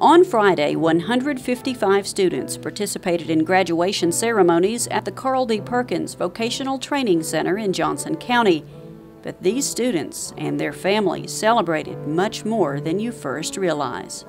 On Friday, 155 students participated in graduation ceremonies at the Carl D. Perkins Vocational Training Center in Johnson County. But these students and their families celebrated much more than you first realize.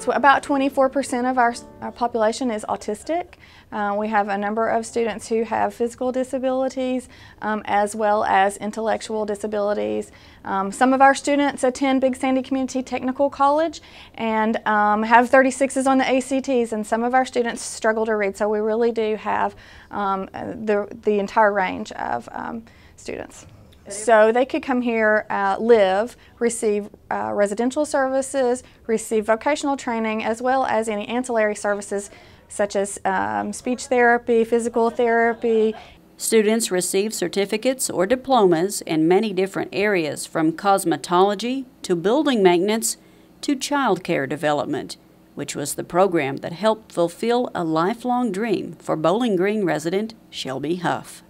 So about 24% of our, our, population is autistic. Uh, we have a number of students who have physical disabilities um, as well as intellectual disabilities. Um, some of our students attend Big Sandy Community Technical College and um, have 36s on the ACTs and some of our students struggle to read so we really do have um, the, the entire range of um, students. So they could come here, uh, live, receive uh, residential services, receive vocational training, as well as any ancillary services such as um, speech therapy, physical therapy. Students receive certificates or diplomas in many different areas from cosmetology to building maintenance to child care development, which was the program that helped fulfill a lifelong dream for Bowling Green resident Shelby Huff.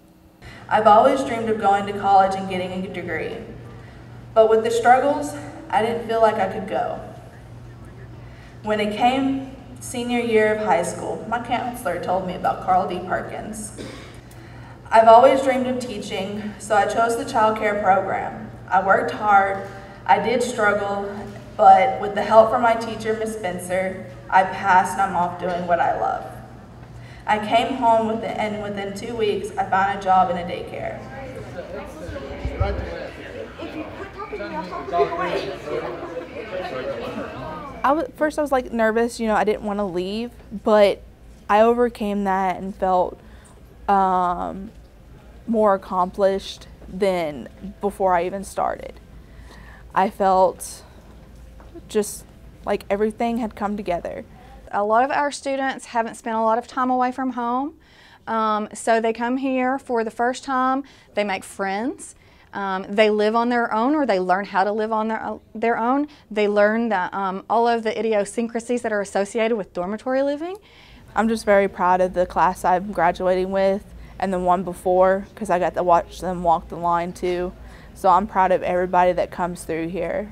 I've always dreamed of going to college and getting a degree. But with the struggles, I didn't feel like I could go. When it came senior year of high school, my counselor told me about Carl D. Perkins. I've always dreamed of teaching, so I chose the child care program. I worked hard, I did struggle, but with the help from my teacher, Miss Spencer, I passed and I'm off doing what I love. I came home within, and within two weeks, I found a job in a daycare. I was, first I was like nervous, you know, I didn't want to leave, but I overcame that and felt um, more accomplished than before I even started. I felt just like everything had come together. A lot of our students haven't spent a lot of time away from home. Um, so they come here for the first time, they make friends, um, they live on their own or they learn how to live on their, uh, their own. They learn the, um, all of the idiosyncrasies that are associated with dormitory living. I'm just very proud of the class I'm graduating with and the one before because I got to watch them walk the line too. So I'm proud of everybody that comes through here.